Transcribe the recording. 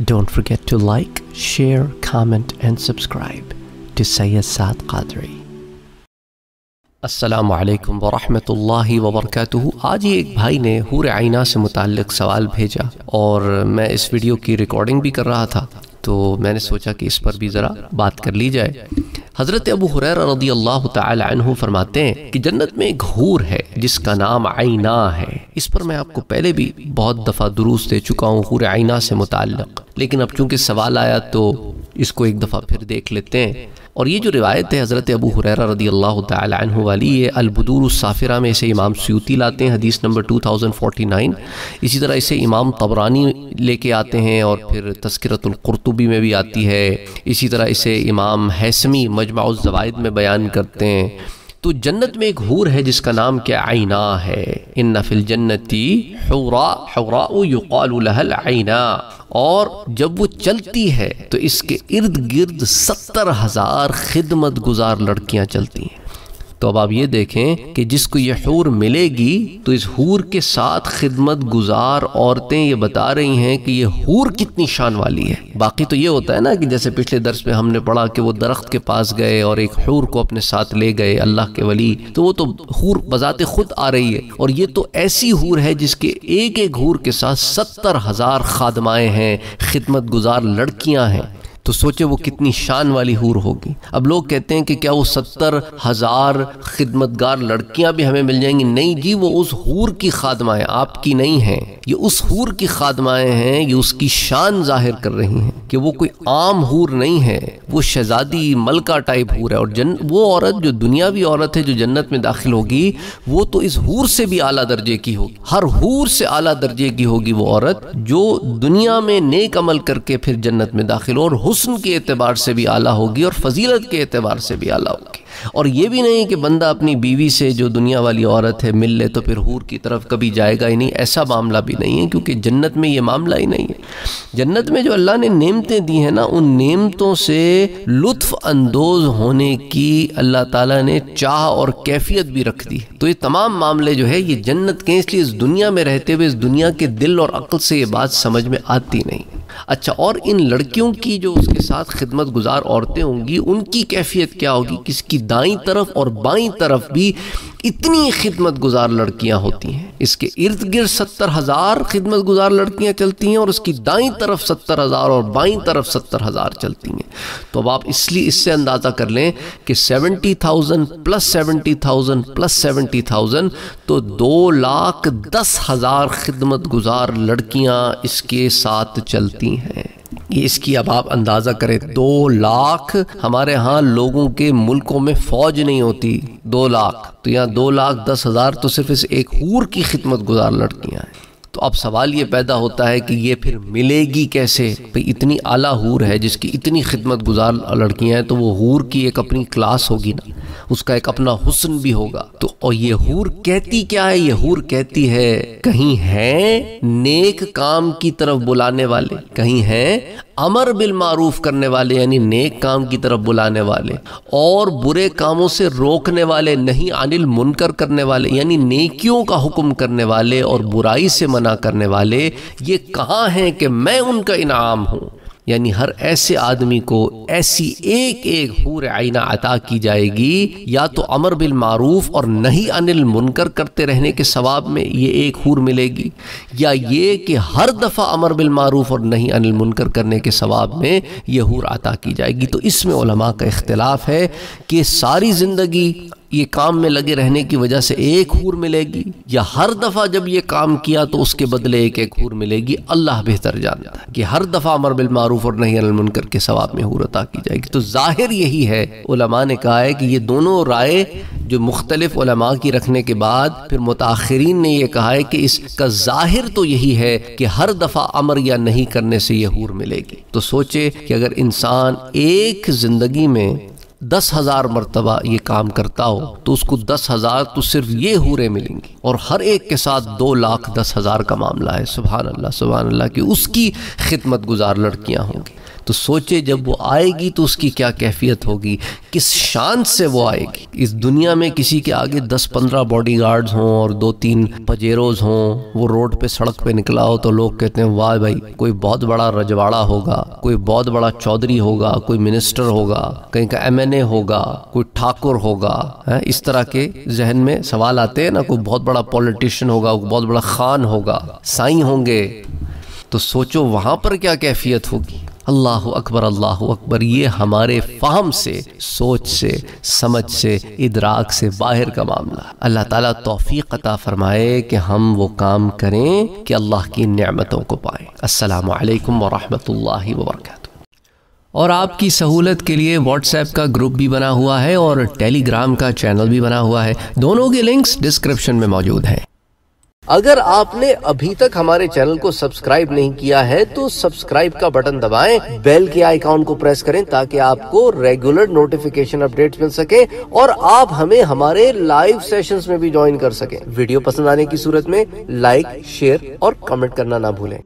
Don't forget to like, share, comment and subscribe to Sayyid Saad Qadri. السلام علیکم ورحمۃ اللہ وبرکاتہ آج ہی ایک بھائی نے حور عینہ سے متعلق سوال بھیجا اور میں اس ویڈیو کی ریکارڈنگ بھی کر رہا تھا تو میں نے سوچا کہ اس پر بھی ذرا بات کر لی جائے حضرت ابو حریر رضی اللہ تعالی عنہ فرماتے ہیں کہ جنت میں ایک حور ہے جس کا نام عینہ ہے اس پر میں آپ کو پہلے بھی بہت دفعہ دروس دے چکا ہوں حور عینہ سے متعلق۔ لیکن اب چونکہ سوال آیا تو اس کو ایک دفعہ پھر دیکھ لیتے ہیں۔ اور یہ جو روایت ہے حضرت ابو حریرہ رضی اللہ تعالی عنہ والی یہ البدور الصافرہ میں اسے امام سیوتی لاتے ہیں حدیث نمبر 2049 اسی طرح اسے امام طبرانی لے کے آتے ہیں اور پھر تذکرت القرطبی میں بھی آتی ہے۔ اسی طرح اسے امام حیثمی مجمع الزوائد میں بیان کرتے ہیں۔ تو جنت میں ایک حور ہے جس کا نام کیا عینا ہے۔ ان فی الجنتی حورا، حوراء یقال لها اور جب وہ چلتی ہے تو اس کے ارد گرد ستر ہزار خدمت گزار لڑکیاں چلتی ہیں۔ تو اب آپ یہ دیکھیں کہ جس کو یہ حور ملے گی تو اس حور کے ساتھ خدمت گزار عورتیں یہ بتا رہی ہیں کہ یہ حور کتنی شان والی ہے۔ باقی تو یہ ہوتا ہے نا کہ جیسے پچھلے درس میں ہم نے پڑھا کہ وہ درخت کے پاس گئے اور ایک حور کو اپنے ساتھ لے گئے اللہ کے ولی، تو وہ تو حور بذات خود آ رہی ہے۔ اور یہ تو ایسی حور ہے جس کے ایک ایک حور کے ساتھ ستر ہزار خادمائیں ہیں، خدمت گزار لڑکیاں ہیں۔ تو سوچے وہ کتنی شان والی حور ہوگی۔ اب لوگ کہتے ہیں کہ کیا وہ ستر ہزار خدمتگار لڑکیاں بھی ہمیں مل جائیں گی؟ نہیں جی وہ اس حور کی خادمائیں آپ کی نہیں ہیں۔ یہ اس حور کی خادمائیں ہیں، یہ اس کی شان ظاہر کر رہی ہیں کہ وہ کوئی عام حور نہیں ہے۔ وہ شہزادی ملکہ ٹائپ حور ہے اور جن، وہ عورت جو دنیاوی عورت ہے جو جنت میں داخل ہوگی، وہ تو اس حور سے بھی اعلیٰ درجے کی ہوگی۔ ہر حور سے اعلیٰ درجے کی ہوگی وہ عورت جو دنیا میں نیک عمل کر کے پھر جنت میں داخل ہو اور حسن کے اعتبار سے بھی اعلیٰ ہوگی اور فضیلت کے اعتبار سے بھی اعلیٰ ہوگی۔ اور یہ بھی نہیں کہ بندہ اپنی بیوی سے جو دنیا والی عورت ہے، مل لے تو پھر حور کی طرف کبھی جائے گا ہی نہیں۔ ایسا معاملہ بھی نہیں ہے، کیونکہ جنت میں یہ معاملہ ہی نہیں ہے۔ جنت میں جو اللہ نے نعمتیں دی ہیں نا، ان نعمتوں سے لطف اندوز ہونے کی اللہ تعالیٰ نے چاہ اور کیفیت بھی رکھ دی۔ تو یہ تمام معاملے جو ہے، یہ جنت کے اس لیے اس دنیا میں رہتے ہوئے، اس دنیا کے دل اور عقل سے یہ بات سمجھ میں آتی نہیں۔ اچھا اور ان لڑکیوں کی جو اس کے ساتھ خدمت گزار عورتیں ہوں گی، ان کی کیفیت کیا ہوگی؟ کس کی دائیں طرف اور بائیں طرف بھی اتنی خدمت گزار لڑکیاں ہوتی ہیں؟ اس کے ارد گرد ستر ہزار خدمت گزار لڑکیاں چلتی ہیں اور اس کی دائیں طرف ستر ہزار اور بائیں طرف ستر ہزار چلتی ہیں۔ تو اب آپ اس لیے اس سے اندازہ کر لیں کہ seventy thousand plus seventy thousand plus seventy thousand تو دو لاکھ دس ہزار خدمت گزار لڑکیاں اس کے ساتھ چلتی ہیں اس کی اب آپ اندازہ کریں، دو لاکھ ہمارے ہاں لوگوں کے ملکوں میں فوج نہیں ہوتی، دو لاکھ۔ تو یہاں دو لاکھ دس ہزار تو صرف اس ایک حور کی خدمت گزار لڑکیاں ہیں۔ تو اب سوال یہ پیدا ہوتا ہے کہ یہ پھر ملے گی کیسے؟ بھئی اتنی اعلیٰ حور ہے جس کی اتنی خدمت گزار لڑکیاں ہیں، تو وہ حور کی ایک اپنی کلاس ہوگی نا۔ اس کا ایک اپنا حسن بھی ہوگا۔ تو اور یہ حور کہتی کیا ہے؟ یہ حور کہتی ہے، کہیں ہیں نیک کام کی طرف بلانے والے، کہیں ہیں امر بالمعروف کرنے والے یعنی نیک کام کی طرف بلانے والے، اور برے کاموں سے روکنے والے، نہیں عن المنکر کرنے والے یعنی نیکیوں کا حکم کرنے والے اور برائی سے منع کرنے والے، یہ کہاں ہیں کہ میں ان کا انعام ہوں؟ یعنی ہر ایسے آدمی کو ایسی ایک ایک حور عینہ عطا کی جائے گی، یا تو امر بالمعروف اور نہیں عن المنکر کرتے رہنے کے ثواب میں یہ ایک حور ملے گی، یا یہ کہ ہر دفعہ امر بالمعروف اور نہیں عن المنکر کرنے کے ثواب میں یہ حور عطا کی جائے گی۔ تو اس میں علماء کا اختلاف ہے کہ ساری زندگی یہ کام میں لگے رہنے کی وجہ سے ایک حور ملے گی یا ہر دفعہ جب یہ کام کیا تو اس کے بدلے ایک ایک حور ملے گی، اللہ بہتر جانتا ہے کہ ہر دفعہ امر بالمعروف اور نہیں المنکر کے ثواب میں حور عطا کی جائے گی۔ تو ظاہر یہی ہے، علماء نے کہا ہے کہ یہ دونوں رائے جو مختلف علماء کی رکھنے کے بعد پھر متاخرین نے یہ کہا ہے کہ اس کا ظاہر تو یہی ہے کہ ہر دفعہ امر یا نہیں کرنے سے یہ حور ملے گی۔ تو سوچے کہ اگر انسان ایک زندگی میں دس ہزار مرتبہ یہ کام کرتا ہو، تو اس کو دس ہزار تو صرف یہ ہورے ملیں گی اور ہر ایک کے ساتھ دو لاکھ دس ہزار کا معاملہ ہے۔ سبحان اللہ سبحان اللہ کہ اس کی خدمت گزار لڑکیاں ہوں گی۔ تو سوچے جب وہ آئے گی تو اس کی کیا کیفیت ہوگی؟ کس شان سے وہ آئے گی؟ اس دنیا میں کسی کے آگے دس پندرہ باڈی گارڈز ہوں اور دو تین پجیروز ہوں، وہ روڈ پہ سڑک پہ نکلا ہو تو لوگ کہتے ہیں، واہ بھائی، کوئی بہت بڑا رجواڑا ہوگا، کوئی بہت بڑا چودھری ہوگا، کوئی منسٹر ہوگا، کہیں کا ایم این اے ہوگا، کوئی ٹھاکر ہوگا۔ ہاں، اس طرح کے ذہن میں سوال آتے ہیں نا، کوئی بہت بڑا پولیٹیشین ہوگا، کوئی بہت بڑا خان ہوگا، سائیں ہوں گے۔ تو سوچو وہاں پر کیا کیفیت ہوگی؟ اللہ اکبر اللہ اکبر، یہ ہمارے فہم سے، سوچ سے، سمجھ سے، ادراک سے باہر کا معاملہ۔ اللہ تعالیٰ توفیق عطا فرمائے کہ ہم وہ کام کریں کہ اللہ کی نعمتوں کو پائیں۔ السلام علیکم ورحمۃ اللہ وبرکاتہ۔ اور آپ کی سہولت کے لیے واٹس ایپ کا گروپ بھی بنا ہوا ہے اور ٹیلی گرام کا چینل بھی بنا ہوا ہے۔ دونوں کے لنکس ڈسکرپشن میں موجود ہیں۔ اگر آپ نے ابھی تک ہمارے چینل کو سبسکرائب نہیں کیا ہے تو سبسکرائب کا بٹن دبائیں، بیل کے آئیکاؤن کو پریس کریں تاکہ آپ کو ریگولر نوٹیفیکیشن اپڈیٹ مل سکے اور آپ ہمیں ہمارے لائیو سیشنز میں بھی جوائن کر سکیں۔ ویڈیو پسند آنے کی صورت میں لائک شیئر اور کمنٹ کرنا نہ بھولیں۔